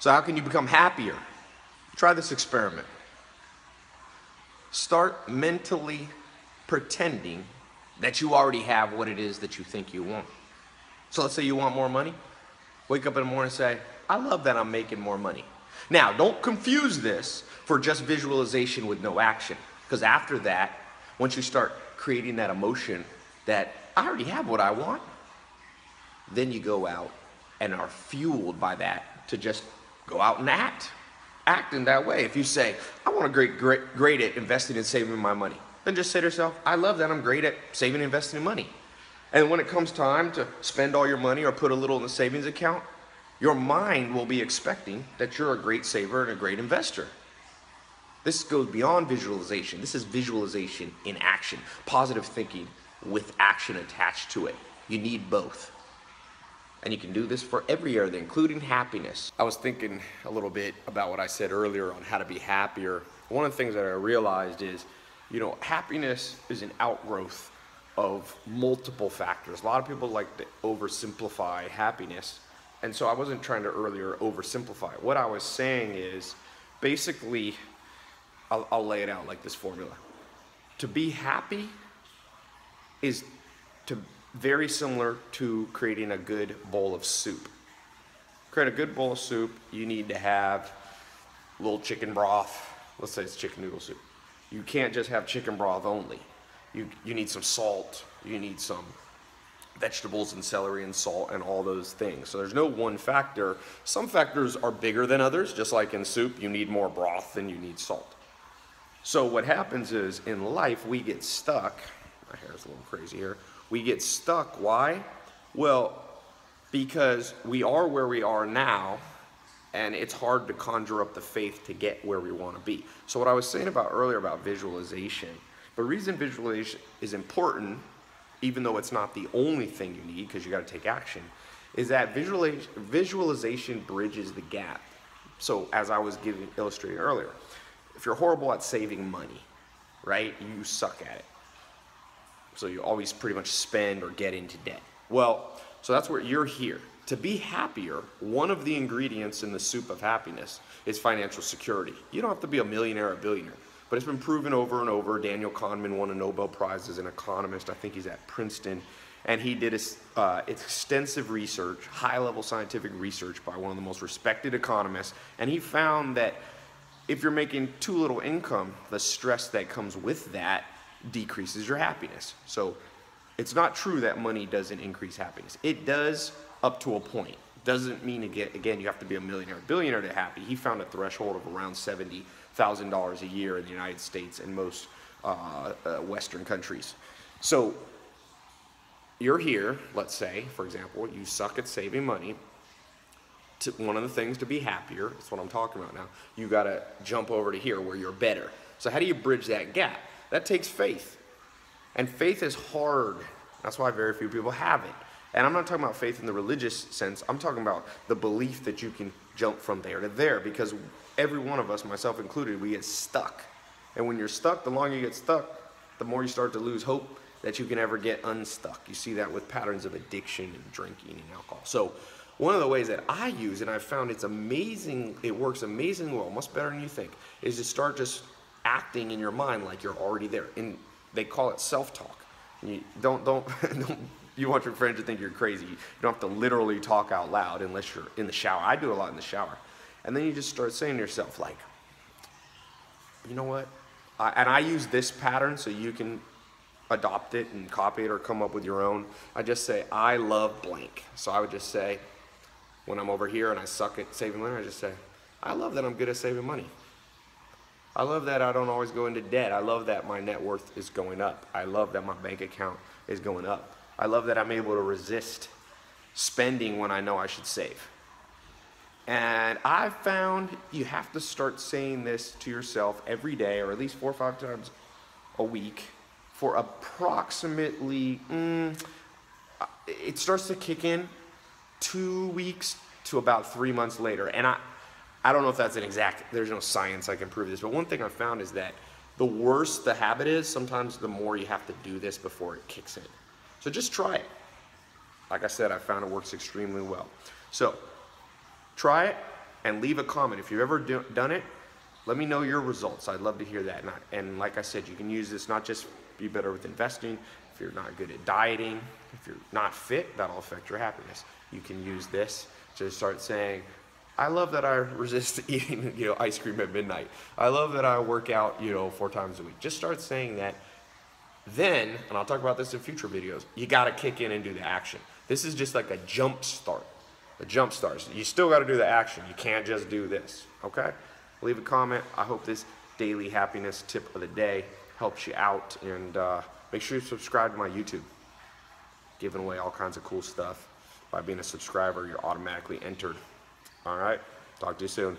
So, how can you become happier? Try this experiment. Start mentally pretending that you already have what it is that you think you want. So, let's say you want more money. Wake up in the morning and say, I love that I'm making more money. Now, don't confuse this for just visualization with no action. Because after that, once you start creating that emotion that I already have what I want, then you go out and are fueled by that to just go out and act. Act in that way. If you say, I want to great, great, great at investing and saving my money, then just say to yourself, I love that I'm great at saving and investing in money. And when it comes time to spend all your money or put a little in the savings account, your mind will be expecting that you're a great saver and a great investor. This goes beyond visualization. This is visualization in action, positive thinking with action attached to it. You need both. And you can do this for every area, including happiness. I was thinking a little bit about what I said earlier on how to be happier. One of the things that I realized is, you know, happiness is an outgrowth of multiple factors. A lot of people like to oversimplify happiness. And so I wasn't trying to earlier oversimplify. What I was saying is basically, I'll, I'll lay it out like this formula. To be happy is to very similar to creating a good bowl of soup. Create a good bowl of soup, you need to have a little chicken broth. Let's say it's chicken noodle soup. You can't just have chicken broth only. You, you need some salt, you need some vegetables and celery and salt and all those things. So there's no one factor. Some factors are bigger than others, just like in soup, you need more broth than you need salt. So what happens is in life we get stuck. My hair's a little crazy here. We get stuck. Why? Well, because we are where we are now, and it's hard to conjure up the faith to get where we want to be. So what I was saying about earlier about visualization, the reason visualization is important, even though it's not the only thing you need, because you got to take action, is that visualization bridges the gap. So as I was giving illustrating earlier, if you're horrible at saving money, right, you suck at it. So you always pretty much spend or get into debt. Well, so that's where you're here. To be happier, one of the ingredients in the soup of happiness is financial security. You don't have to be a millionaire or a billionaire, but it's been proven over and over. Daniel Kahneman won a Nobel Prize as an economist. I think he's at Princeton. And he did uh, extensive research, high level scientific research by one of the most respected economists. And he found that if you're making too little income, the stress that comes with that decreases your happiness. So it's not true that money doesn't increase happiness. It does up to a point. Doesn't mean again, again you have to be a millionaire, billionaire to happy. He found a threshold of around seventy thousand dollars a year in the United States and most uh, uh, Western countries. So you're here, let's say, for example, you suck at saving money. To, one of the things to be happier, that's what I'm talking about now, you got to jump over to here where you're better. So how do you bridge that gap? That takes faith. And faith is hard. That's why very few people have it. And I'm not talking about faith in the religious sense. I'm talking about the belief that you can jump from there to there because every one of us, myself included, we get stuck. And when you're stuck, the longer you get stuck, the more you start to lose hope that you can ever get unstuck. You see that with patterns of addiction and drinking and alcohol. So, one of the ways that I use, and I've found it's amazing, it works amazingly well, much better than you think, is to start just acting in your mind like you're already there. And they call it self-talk. You don't, don't, don't, you want your friends to think you're crazy. You don't have to literally talk out loud unless you're in the shower. I do a lot in the shower. And then you just start saying to yourself, like, you know what? And I use this pattern so you can adopt it and copy it or come up with your own. I just say, I love blank. So I would just say, when I'm over here and I suck at saving money, I just say, I love that I'm good at saving money. I love that I don't always go into debt. I love that my net worth is going up. I love that my bank account is going up. I love that I'm able to resist spending when I know I should save. And I've found you have to start saying this to yourself every day, or at least four or five times a week, for approximately, mm, it starts to kick in two weeks to about three months later. And I, I don't know if that's an exact, there's no science I can prove this, but one thing I found is that the worse the habit is, sometimes the more you have to do this before it kicks in. So just try it. Like I said, I found it works extremely well. So try it, and leave a comment. If you've ever do, done it, let me know your results. I'd love to hear that. And, I, and like I said, you can use this not just be better with investing. If you're not good at dieting, if you're not fit, that'll affect your happiness. You can use this to start saying, I love that I resist eating, you know, ice cream at midnight. I love that I work out, you know, four times a week. Just start saying that. Then, and I'll talk about this in future videos, you got to kick in and do the action. This is just like a jump start. A jump start. You still got to do the action. You can't just do this. Okay? Leave a comment. I hope this daily happiness tip of the day helps you out. And uh, make sure you subscribe to my YouTube. Giving away all kinds of cool stuff. By being a subscriber, you're automatically entered. All right? Talk to you soon.